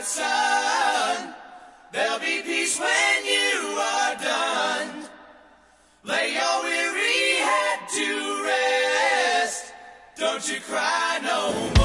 and sun. There'll be peace when you are done. Lay your weary head to rest. Don't you cry no more.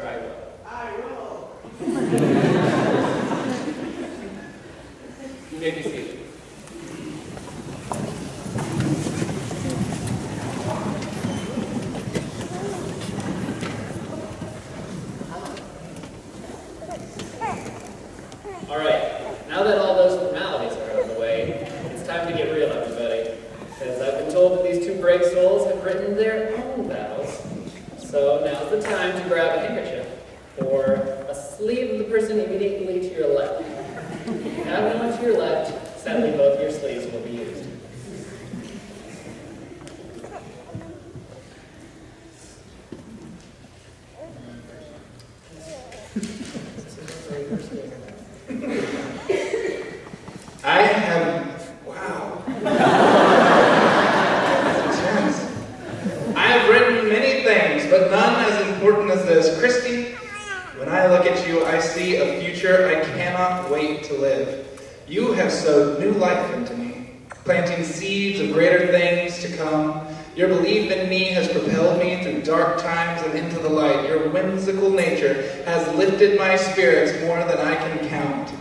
I will. I will. You may be seated. All right, now that all those formalities are out of the way, it's time to get real, everybody. Because I've been told that these two brave souls have written their own vows. So now's the time to grab a handkerchief or a sleeve of the person immediately to your left. If you have anyone to your left, sadly both your sleeves will be used. I have, wow. Intense. I have written many things, but none as important as this. Christy, when I look at you, I see a future I cannot wait to live. You have sowed new life into me, planting seeds of greater things to come. Your belief in me has propelled me through dark times and into the light. Your whimsical nature has lifted my spirits more than I can count.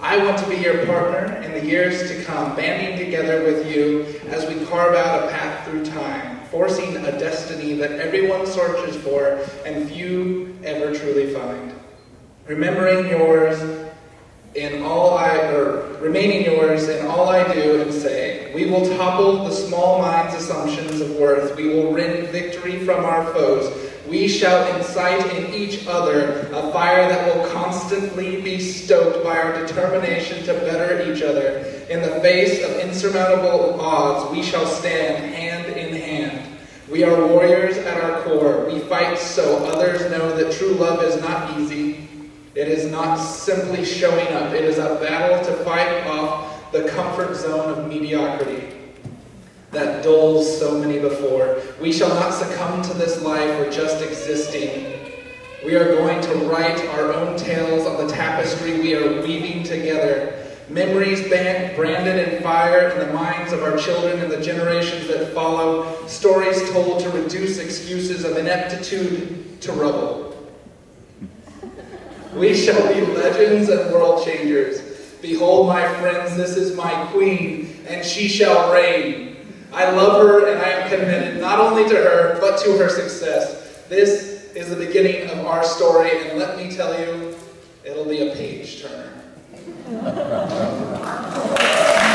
I want to be your partner in the years to come, banding together with you as we carve out a path through time, forcing a destiny that everyone searches for and few ever truly find. Remembering yours in all I, or remaining yours in all I do and say, we will topple the small mind's assumptions of worth. We will win victory from our foes. We shall incite in each other a fire that will constantly be stoked by our determination to other. In the face of insurmountable odds, we shall stand hand in hand. We are warriors at our core. We fight so others know that true love is not easy. It is not simply showing up. It is a battle to fight off the comfort zone of mediocrity that dulls so many before. We shall not succumb to this life or just existing. We are going to write our own tales on the tapestry we are weaving together. Memories branded in fire in the minds of our children and the generations that follow. Stories told to reduce excuses of ineptitude to rubble. We shall be legends and world changers. Behold, my friends, this is my queen, and she shall reign. I love her, and I am committed not only to her, but to her success. This is the beginning of our story, and let me tell you, it'll be a page turner. Thank you.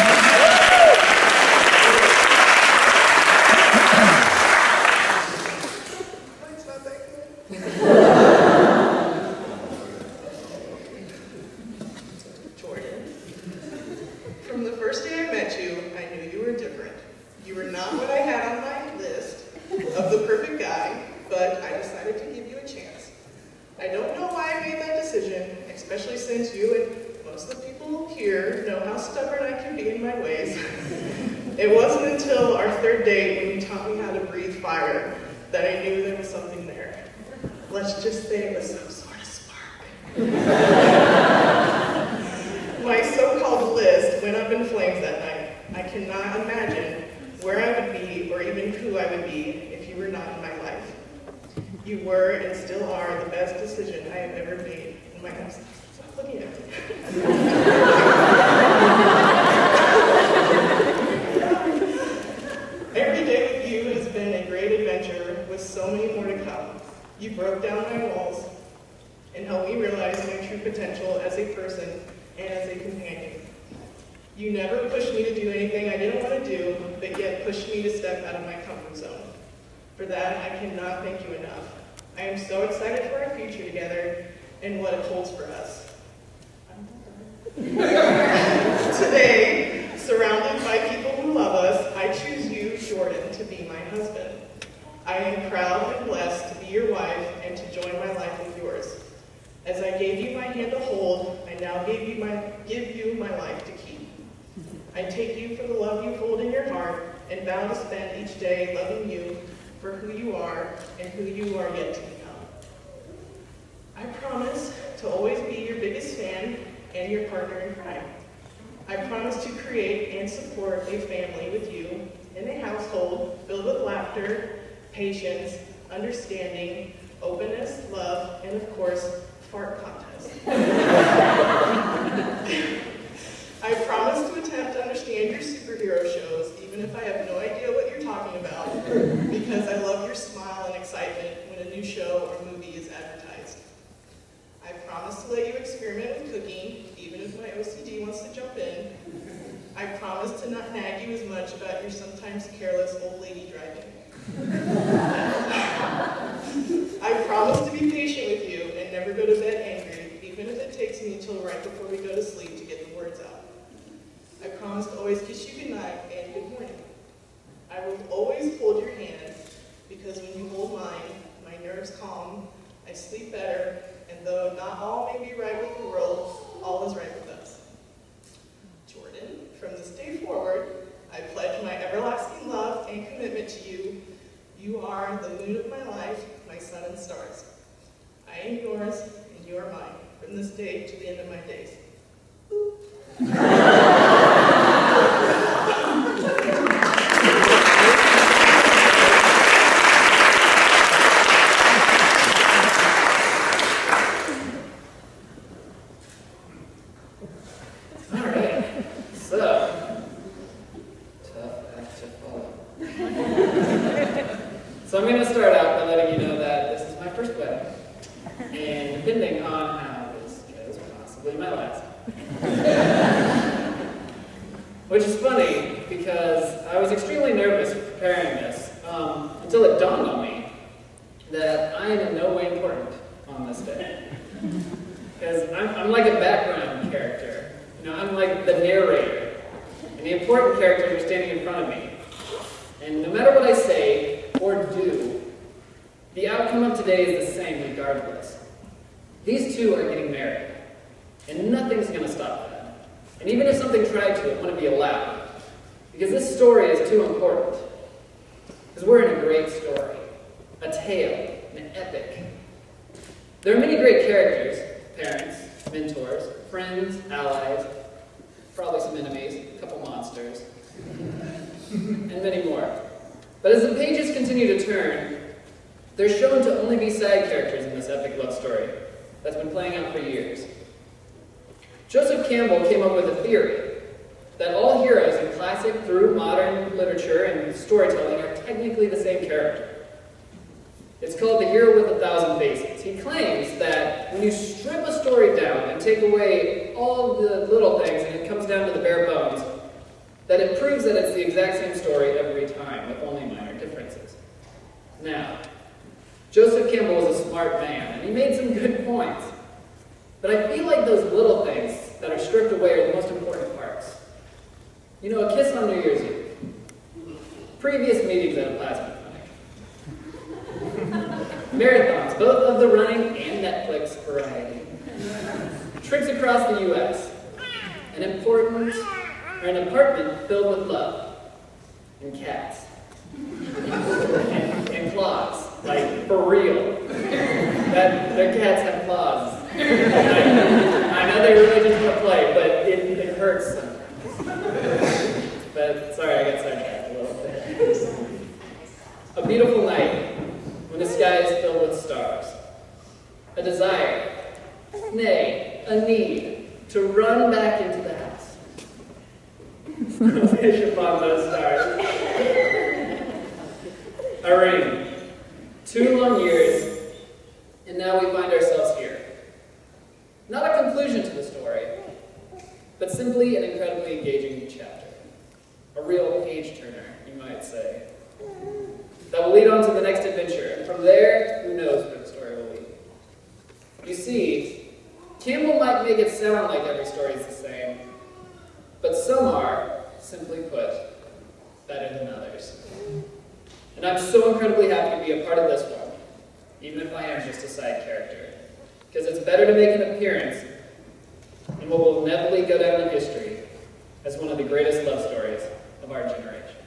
You were and still are the best decision I have ever made in my life. Stop looking at me. Every day with you has been a great adventure with so many more to come. You broke down my walls and helped me realize my true potential as a person and as a companion. You never pushed me to do anything I didn't want to do, but yet pushed me to step out of my comfort zone. For that, I cannot thank you enough. I am so excited for our future together and what it holds for us. Today, surrounded by people who love us, I choose you, Jordan, to be my husband. I am proud and blessed to be your wife and to join my life with yours. As I gave you my hand to hold, I now give you my, give you my life to keep. I take you for the love you hold in your heart and vow to spend each day loving you for who you are and who you are yet to become. I promise to always be your biggest fan and your partner in crime. I promise to create and support a family with you in a household filled with laughter, patience, understanding, openness, love, and of course, fart contest. I promise to attempt to understand your superhero shows, even if I have no idea what you're talking about, because I love your smile and excitement when a new show or movie promise to let you experiment with cooking, even if my OCD wants to jump in. I promise to not nag you as much about your sometimes careless old lady driving. I promise to be patient with you and never go to bed angry, even if it takes me until right before we go to sleep to get the words out. I promise to always kiss you goodnight and good morning. I will always hold your hand because when you hold mine, my nerves calm, I sleep better, and though not all may be right with the world, all is right with us. Jordan, from this day forward, I pledge my everlasting love and commitment to you. You are the moon of my life, my sun and stars. I am yours, and you are mine, from this day to the end of my days. All right. So, tough act to follow. so I'm going to start out by letting you know that this is my first wedding, and depending on how this goes, possibly my last. Which is funny because I was extremely nervous preparing this um, until it dawned on me that I am in no way important on this day. Because I'm, I'm like a background character. You know, I'm like the narrator. And the important characters are standing in front of me. And no matter what I say or do, the outcome of today is the same regardless. These two are getting married. And nothing's going to stop them. And even if something tried to, it wouldn't be allowed. Because this story is too important. Because we're in a great story. A tale. An epic. There are many great characters parents, mentors, friends, allies, probably some enemies, a couple monsters, and many more. But as the pages continue to turn, they're shown to only be side characters in this epic love story that's been playing out for years. Joseph Campbell came up with a theory that all heroes in classic through modern literature and storytelling are technically the same character. It's called The Hero with a Thousand Faces. He claims that when you strip a story down and take away all the little things and it comes down to the bare bones, that it proves that it's the exact same story every time with only minor differences. Now, Joseph Campbell was a smart man and he made some good points. But I feel like those little things that are stripped away are the most important parts. You know, a kiss on New Year's Eve, previous meetings at a plasma clinic. Marathons, both of the running and Netflix variety. Trips across the U.S. An important, or an apartment filled with love. And cats. and, and claws. Like, for real. That, their cats have claws. I, I know they really just want to play, but it, it hurts sometimes. But, sorry, I got sidetracked a little bit. A beautiful night when the sky is filled with stars. A desire, nay, a need, to run back into the house. Wish upon those stars. A ring. Two long years, and now we find ourselves here. Not a conclusion to the story, but simply an incredibly engaging chapter. A real page turner, you might say that will lead on to the next adventure. And from there, who knows where the story will lead. You see, Campbell might make it sound like every story is the same, but some are, simply put, better than others. And I'm so incredibly happy to be a part of this one, even if I am just a side character, because it's better to make an appearance in what will inevitably go down in history as one of the greatest love stories of our generation.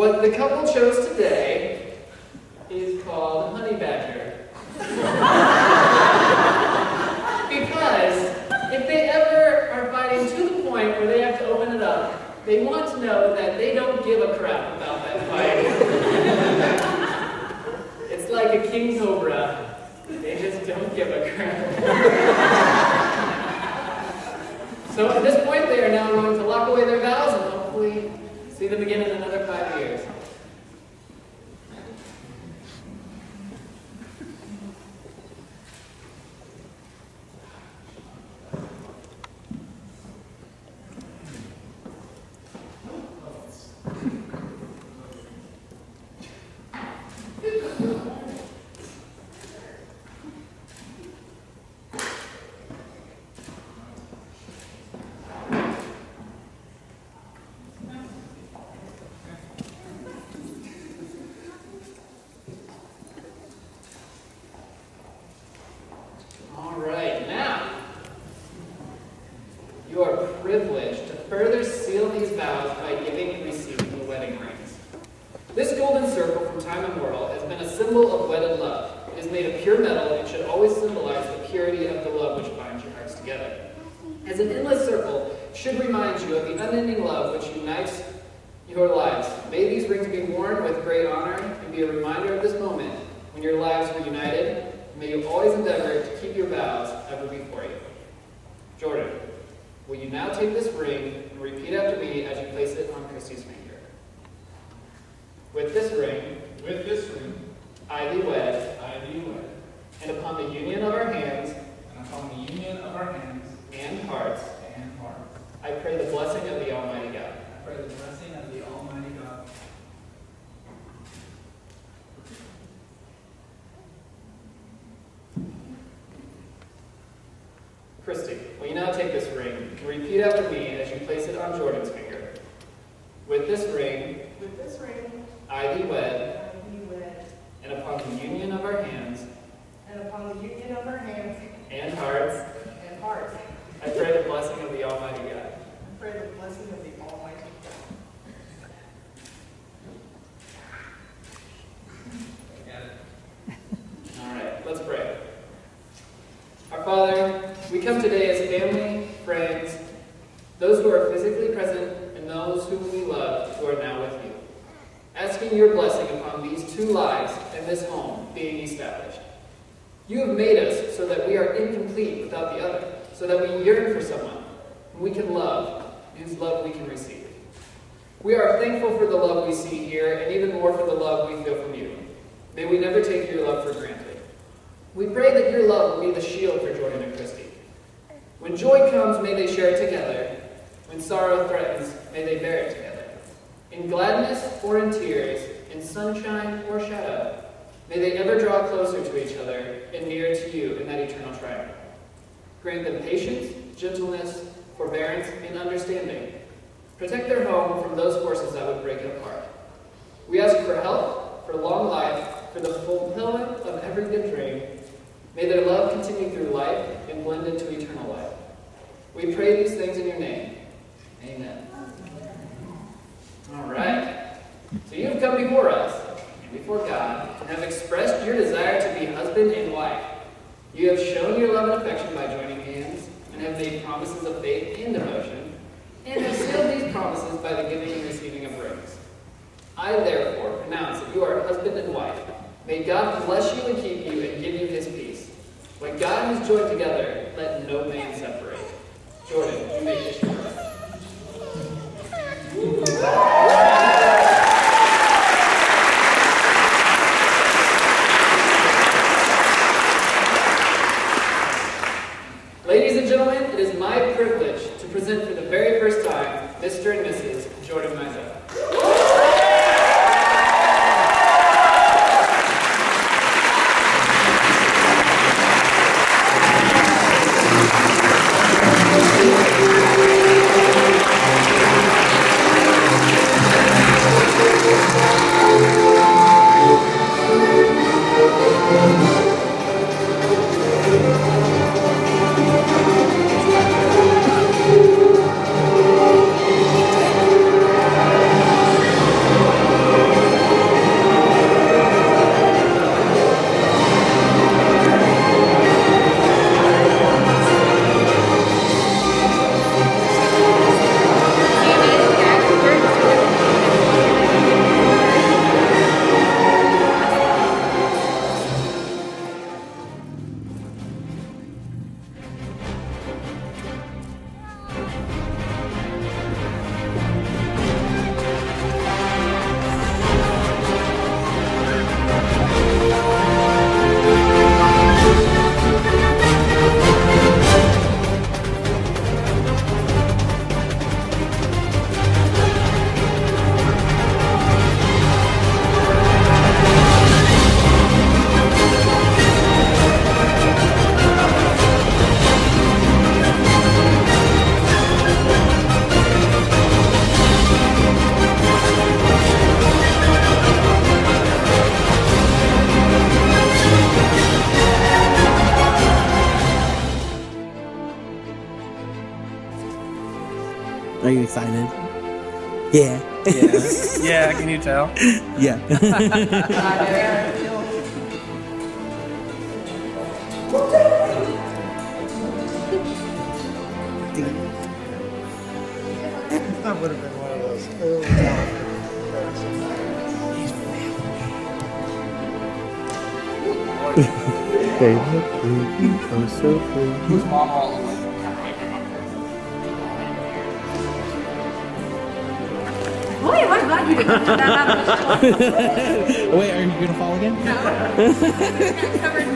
What the couple chose today is called Honey Badger. because if they ever are fighting to the point where they have to open it up, they want to know that they don't give a crap about that fight. it's like a king cobra. They just don't give a crap. so at this point, they are now going to lock away their vows and hopefully See them again in another five years. upon the union of our hands and upon the union of our hands and hearts. And hearts. I pray the blessing of the Almighty God. I pray the blessing of the Almighty God. Christy, will you now take this ring and repeat after me as you place it on Jordan's hand? before God and have expressed your desire to be husband and wife. You have shown your love and affection by joining hands and have made promises of faith and devotion, and have sealed these promises by the giving and receiving of rings. I therefore pronounce that you are husband and wife. May God bless you and keep you and give you his peace. When God has joined together, let no man separate. Jordan, you may tell? yeah. That would have been one of those early down. they look pretty, oh so pretty. Wait, are you gonna fall again? Covered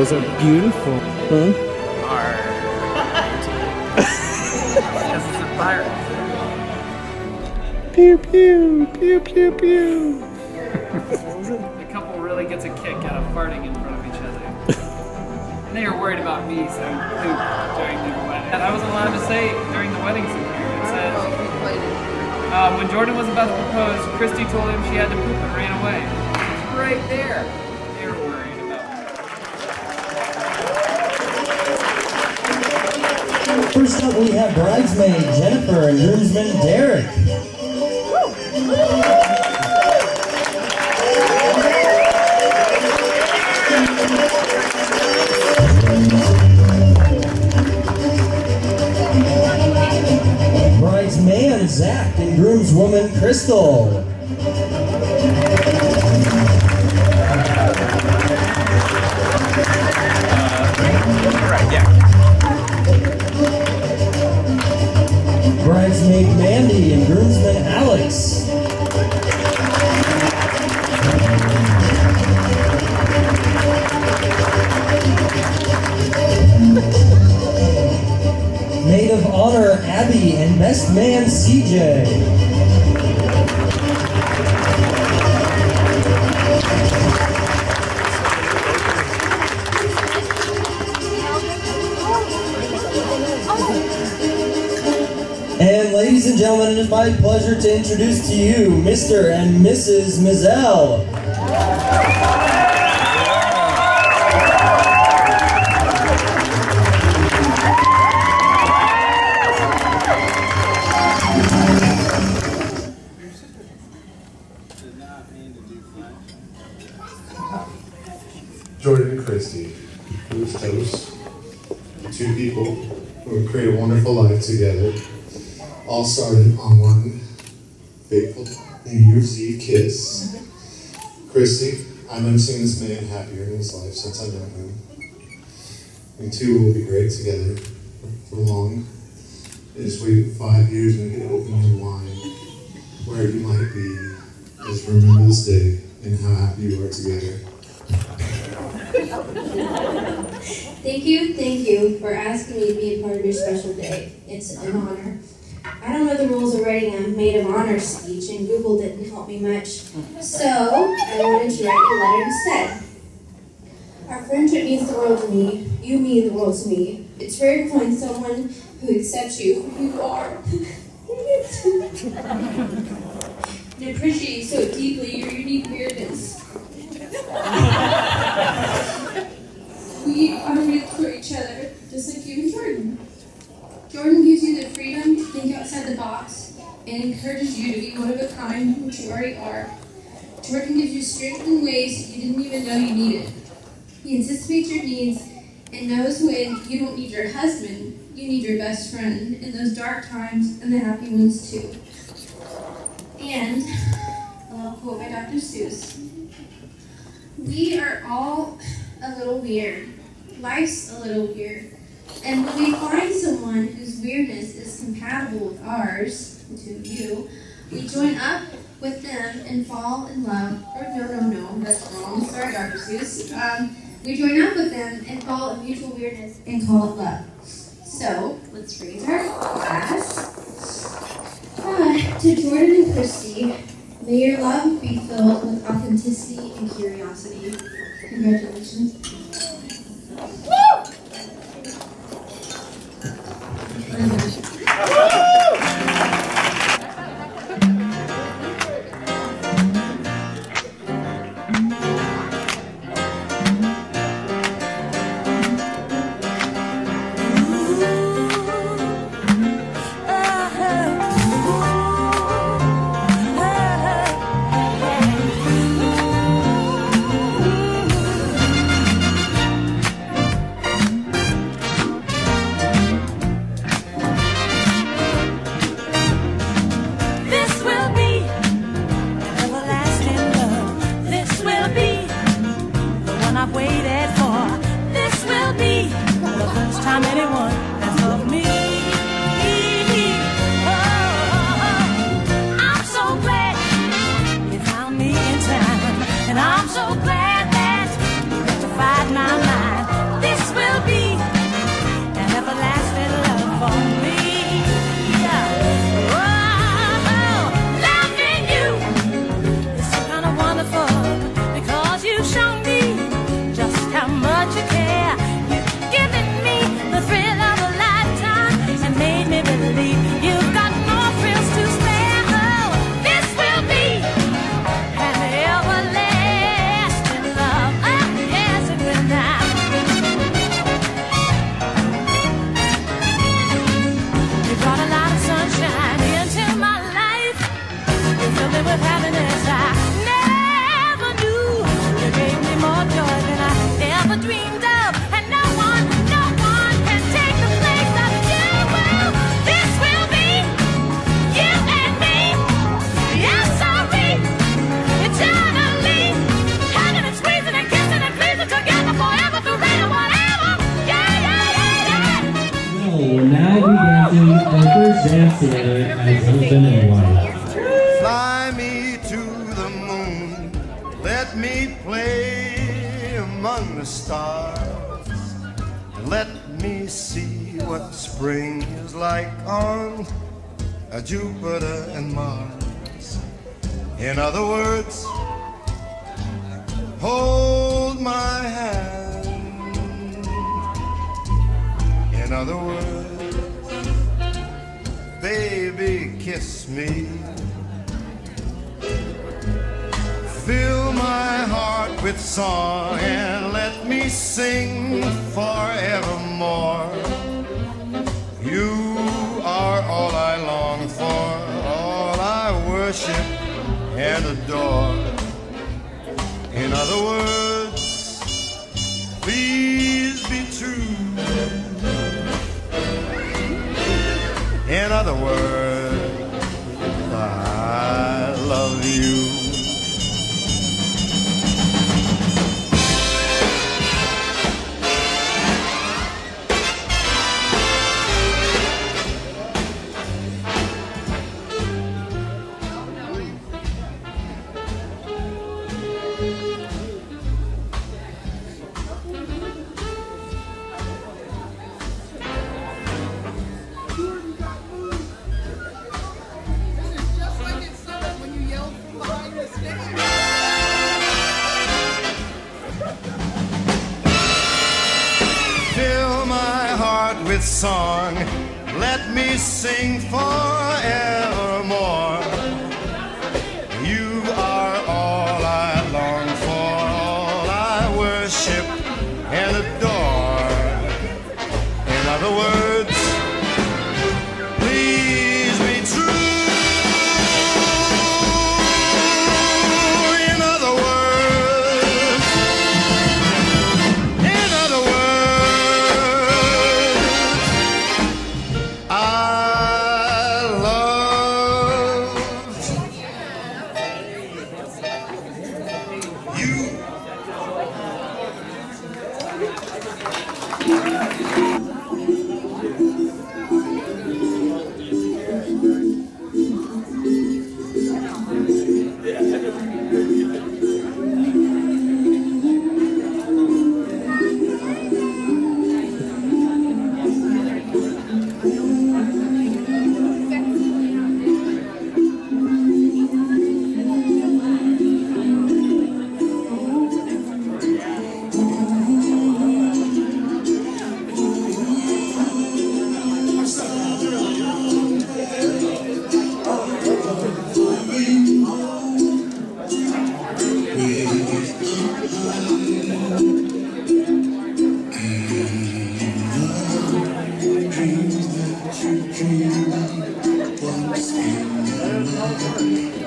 Those are beautiful. Huh? A. Pew pew pew pew pew. The couple really gets a kick out of farting in front of each other. and they were worried about me saying poop during the wedding. And I wasn't allowed to say during the wedding ceremony. It said, uh, when Jordan was about to propose, Christy told him she had to poop and ran away. It's right there. First up, we have bridesmaid Jennifer and groomsman Derek. Bridesman Zach and groomswoman Crystal. Uh, right, yeah. Bridesmaid Mandy and groomsman Alex. Maid of Honor Abby and best man CJ. Gentlemen, it is my pleasure to introduce to you Mr. and Mrs. Mizell. Jordan and Christy, who's toast. Two people who would create a wonderful life together. All started on one fateful New Year's Eve kiss. Christy, I've never seen this man happier in his life since I know him. You two will be great together for long. Just wait five years and can open your wine. Where you might be, just remember this day and how happy you are together. Thank you, thank you for asking me to be a part of your special day. It's an honor. I don't know the rules of writing a maid of honor speech, and Google didn't help me much. So I wanted to write a letter instead. Our friendship means the world to me. You mean the world to me. It's rare to find someone who accepts you who you are. and appreciates so deeply your unique weirdness. We are meant for each other, just like you and Jordan. Jordan gives you the freedom to think outside the box and encourages you to be one of a kind, which you already are. Jordan gives you strength in ways you didn't even know you needed. He anticipates your needs and knows when you don't need your husband, you need your best friend in those dark times and the happy ones too. And, a little quote by Dr. Seuss. We are all a little weird. Life's a little weird. And when we find someone whose weirdness is compatible with ours, the two of you, we join up with them and fall in love. Or no, no, no, that's wrong. Sorry, Dr. Seuss. Um, we join up with them and fall in mutual weirdness and call it love. So let's raise our glass. Ah, to Jordan and Christy, May your love be filled with authenticity and curiosity. Congratulations.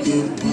you.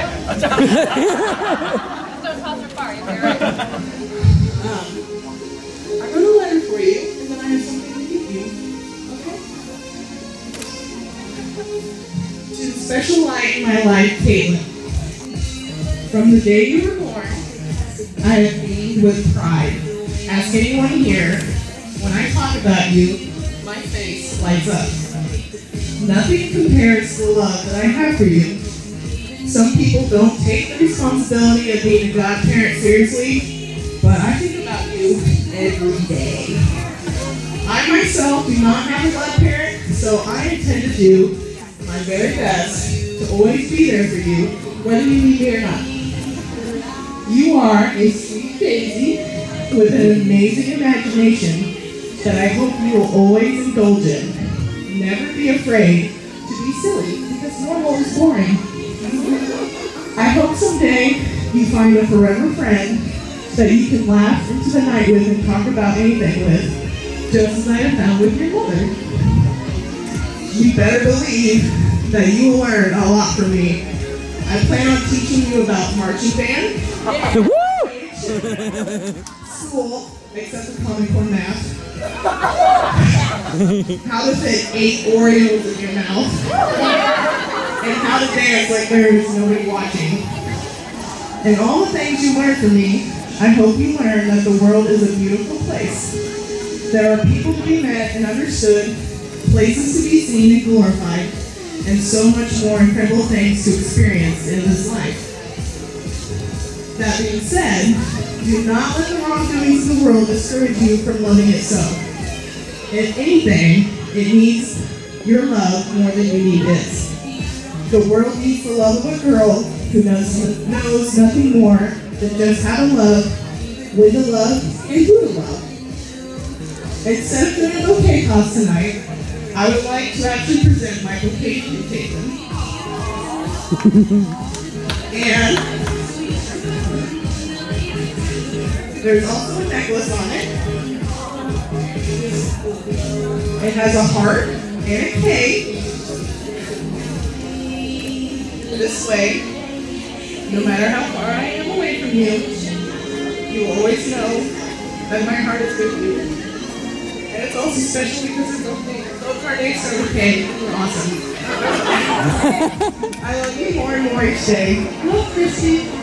Tossing a child? Don't toss her far, you'll be right. Um, I wrote a letter for you, and then I have something to give you. Okay? To the special light in my life, Caitlin. From the day you were born, I have beamed with pride. Ask anyone here, when I talk about you, my face lights up. Nothing compares to the love that I have for you. Some people don't take the responsibility of being a godparent seriously, but I think about you every day. I myself do not have a godparent, so I intend to do my very best to always be there for you, whether you need me or not. You are a sweet daisy with an amazing imagination that I hope you will always indulge in. Never be afraid to be silly because normal is boring. I hope someday you find a forever friend that you can laugh into the night with and talk about anything with, just as I have found with your mother. You better believe that you will learn a lot from me. I plan on teaching you about marching band, school, except for Common Core math, how to fit eight Oreos in your mouth, and how to dance like there is nobody watching. And all the things you learned from me, I hope you learn that the world is a beautiful place. There are people to be met and understood, places to be seen and glorified, and so much more incredible things to experience in this life. That being said, do not let the wrongdoings of the world discourage you from loving it so. If anything, it needs your love more than you need its. The world needs the love of a girl who knows, knows nothing more than just how to love, when to love, and who to love. Instead of doing a bouquet toss tonight, I would like to actually present my bouquet to Caitlin. and there's also a necklace on it. It has a heart and a cake. This way, no matter how far I am away from you, you always know that my heart is with you. And it's also special because it's opening. Both our are okay. You're awesome. I love you more and more each day. Love, Christy.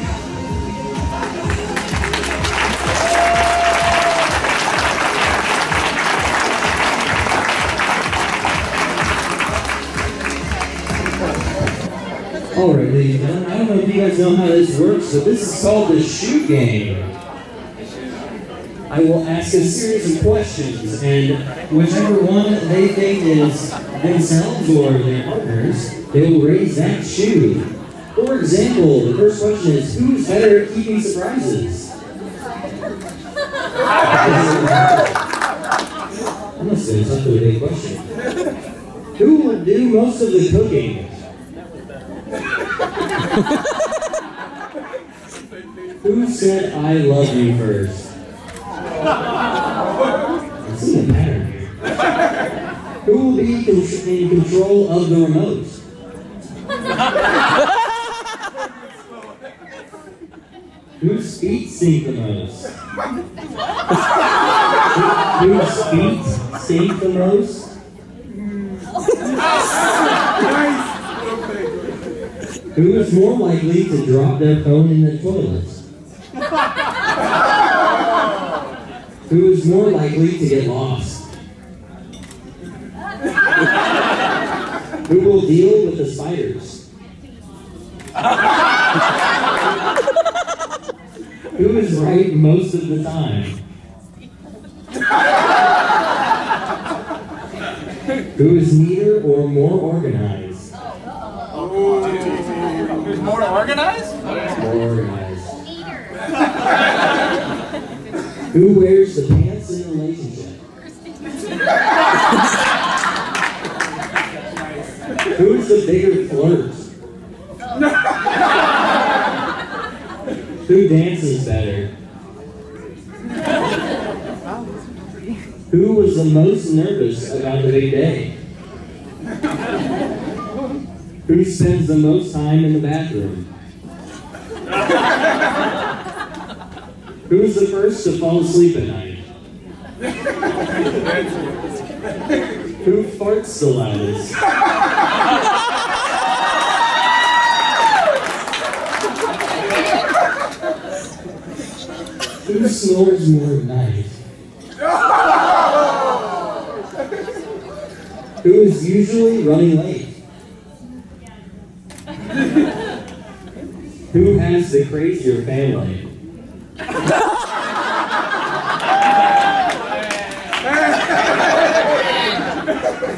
Alright, ladies and gentlemen, I don't know if you guys know how this works, but this is called the shoe game. I will ask a series of questions, and whichever one they think is themselves or their partners, they will raise that shoe. For example, the first question is who's better at keeping surprises? Say, it's not a big question. Who will do most of the cooking? Who said I love you first? I see a pattern here. Who will be in control of the remote? Whose feet stink the most? Feet stink the most? Who is more likely to drop their phone in the toilet? Who is more likely to get lost? Who will deal with the spiders? Who is right most of the time? Who is neater or more organized? More organized? Organized. Who wears the pants in a relationship? Who's the bigger flirt? Who dances better? Who was the most nervous about the big day? Who spends the most time in the bathroom? Who's the first to fall asleep at night? Who farts the loudest? Who snores more at night? Who is usually running late? Who has the crazier family?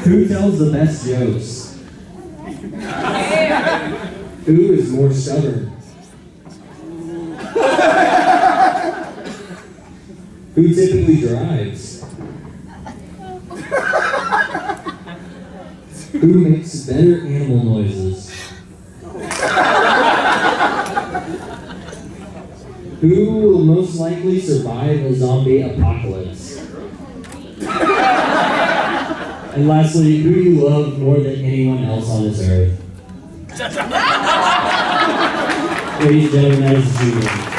Who tells the best jokes? Who is more stubborn? Who typically drives? Who makes better animal noises? Who will most likely survive a zombie apocalypse? And lastly, who you love more than anyone else on this earth? Ladies and gentlemen, that is the